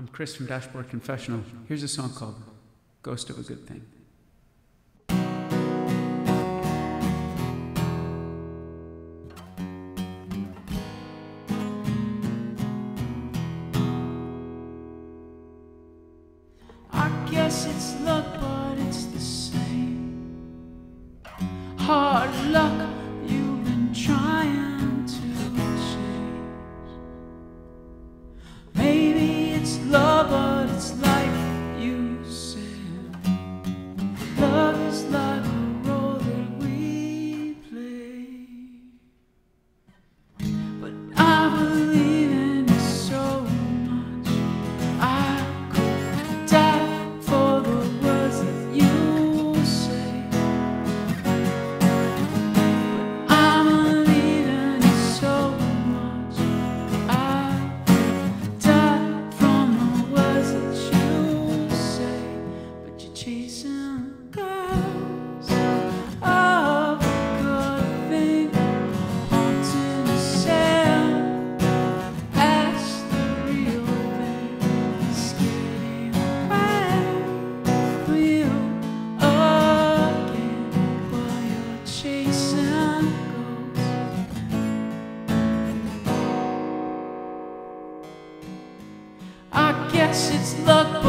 I'm Chris from Dashboard Confessional. Here's a song called Ghost of a Good Thing. I guess it's luck, but it's the same. Hard luck, you've been trying to. chasing. I guess it's luck,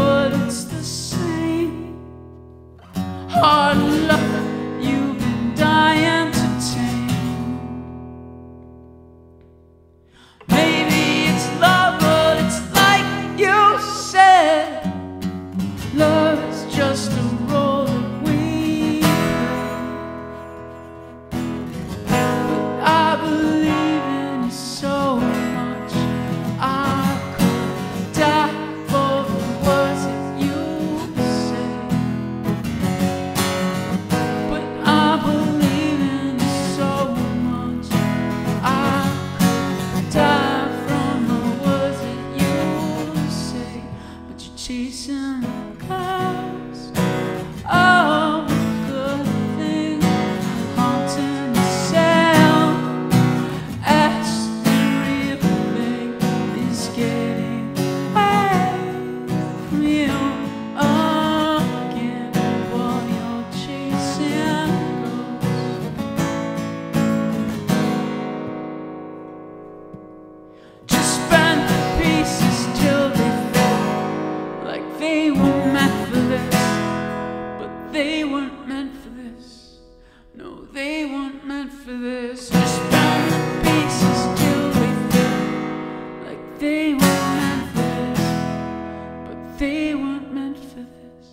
meant for this. Just down the pieces till we fit like they weren't meant for this, but they weren't meant for this.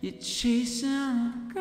You're chasing.